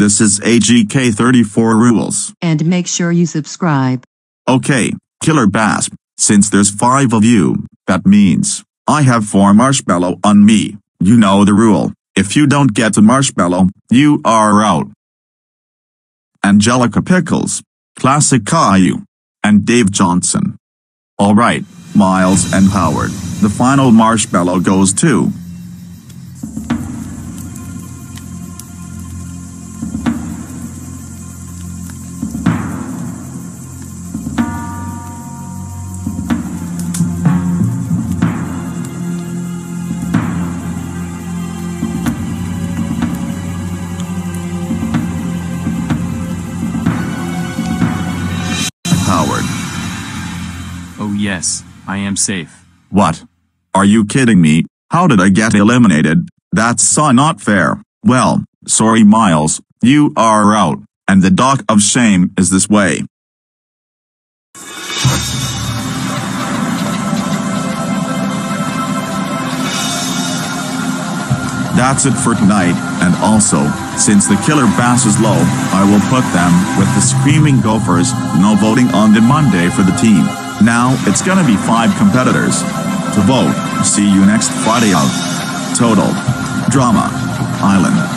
This is AGK 34 rules. And make sure you subscribe. Okay, Killer Bass, since there's five of you, that means, I have four marshmallow on me. You know the rule. If you don't get a marshmallow, you are out. Angelica Pickles, Classic Caillou, and Dave Johnson. Alright, Miles and Howard, the final marshmallow goes to. Oh yes, I am safe. What? Are you kidding me? How did I get eliminated? That's so not fair. Well, sorry Miles, you are out, and the dock of shame is this way. That's it for tonight, and also, since the killer bass is low, I will put them with the Screaming Gophers, no voting on the Monday for the team. Now, it's gonna be five competitors. To vote, see you next Friday out. Total. Drama. Island.